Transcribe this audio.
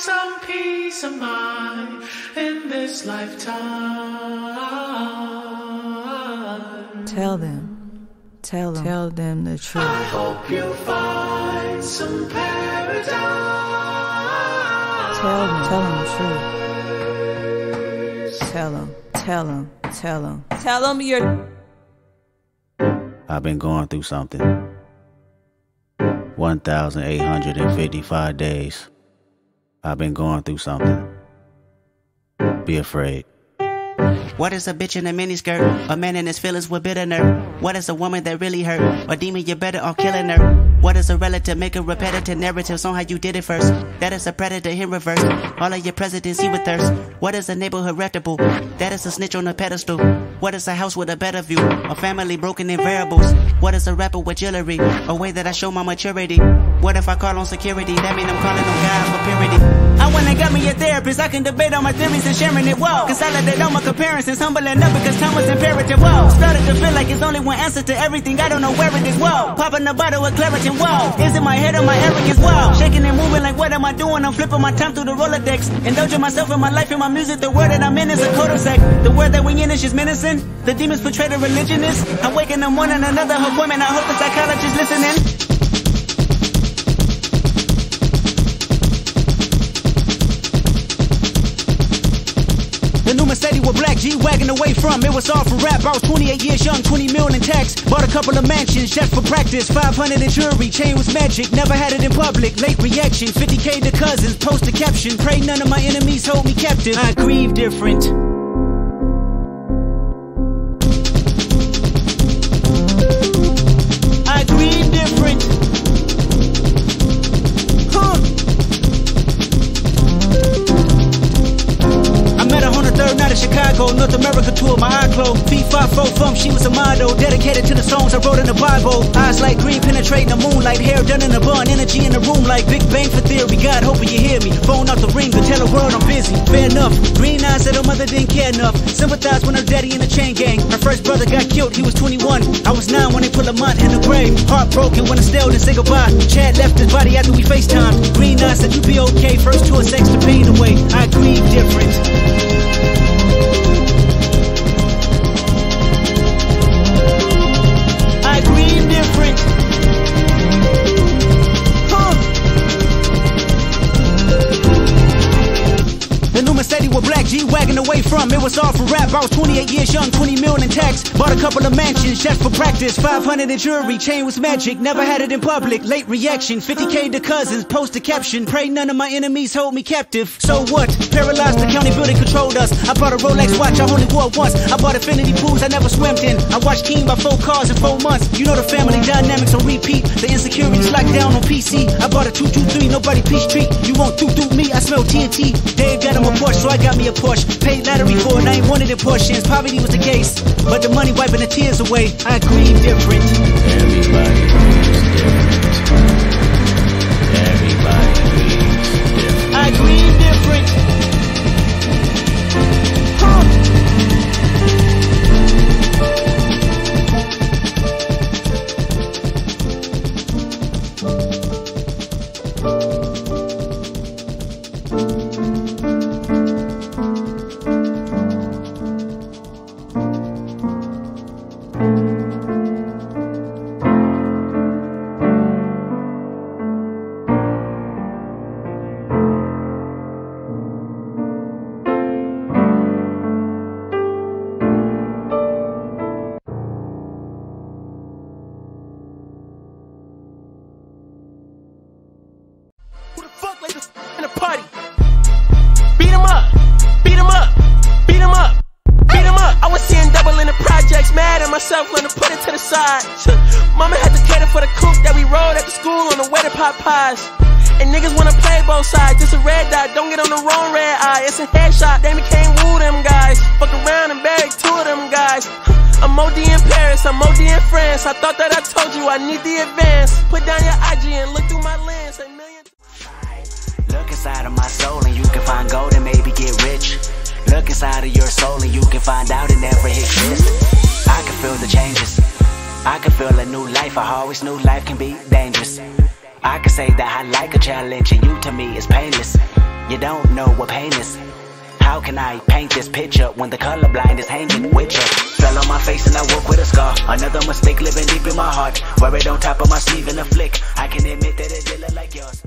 some peace of mind in this lifetime. Tell them, tell them, tell them the truth. I hope you find some paradise. Tell them, tell them the truth. Tell them, tell them, tell them, tell them you're. I've been going through something. 1,855 days. I've been going through something. Be afraid. What is a bitch in a miniskirt? A man in his feelings with bitter nerve. What is a woman that really hurt? A demon you better off killing her. What is a relative? Making repetitive narratives on how you did it first. That is a predator in reverse. All of your presidents he with thirst. What is a neighborhood reputable? That is a snitch on a pedestal. What is a house with a better view? A family broken in variables. What is a rapper with jewelry? A way that I show my maturity. What if I call on security? That mean I'm calling on God for purity. I went and got me a therapist. I can debate on my theories and sharing it. Whoa. Consolidate all my comparisons. Humbling up because time was imperative. Whoa. Started to feel like it's only one answer to everything. I don't know where it is. Whoa. Popping a bottle with Claritin. Whoa. Is it my head or my arrogance? Whoa. Shaking and moving like what am I doing? I'm flipping my time through the Rolodex. Indulging myself in my life and my music. The word that I'm in is a cul-de-sac. The word that we in is just menacing. The demons portray the religionist. I wake in the morning, another appointment. I hope the psychologist listening. Black G-Wagon away from It was all for rap, I was 28 years young 20 million in tax. Bought a couple of mansions, just for practice. 500 in jewelry, chain was magic. Never had it in public, late reaction. 50k to cousins, post a caption. Pray none of my enemies hold me captive. I grieve different closed. P5 she was a model, dedicated to the songs I wrote in the Bible. Eyes like green, penetrating the moonlight, hair done in a bun, energy in the room like Big Bang for theory. God, hoping you hear me. Phone out the ring, but tell the world I'm busy. Fair enough. Green eyes said her mother didn't care enough. Sympathize when her daddy in the chain gang. Her first brother got killed, he was 21. I was 9 when they put Lamont in the grave. Heartbroken when I still didn't say goodbye. Chad left his body after we FaceTimed. Green eyes said you'd be okay. First tour sex the pain away. I grieve different. With black G-Wagon away from. It was all for rap, I was 28 years young 20 million in tax. Bought a couple of mansions, just for practice. 500 in jewelry, chain was magic. Never had it in public, late reaction. 50k to cousins, post a caption. Pray none of my enemies hold me captive. So what? Paralyzed the county building controlled us. I bought a Rolex watch, I only wore once. I bought infinity pools I never swam in. I watched King by four cars in four months. You know the family dynamics on repeat. The insecurities locked down on PC I bought a 223, nobody peace treat. You won't do do me, I smell TNT Dave got him a Porsche, so I got me a Porsche. Paid lottery for it, I ain't wanted in portions Poverty was the case, but the money wiping the tears away. I agree different. Everybody pies. And niggas wanna play both sides. This a red dot, don't get on the wrong red eye. It's a headshot, they can't woo them guys. Fuck around and bag two of them guys. I'm OD in Paris, I'm OD in France. I thought that I told you I need the advance. Put down your IG and look through my lens. A million. Look inside of my soul and you can find gold and maybe get rich. Look inside of your soul and you can find out it never exists. I can feel the changes. I can feel a new life. I always knew life can be dangerous. I can say that I like a challenge, and you to me is painless. You don't know what pain is. How can I paint this picture when the colorblind is hanging with you? Fell on my face and I woke with a scar. Another mistake living deep in my heart. Wear it on top of my sleeve in a flick. I can admit that it did look like yours.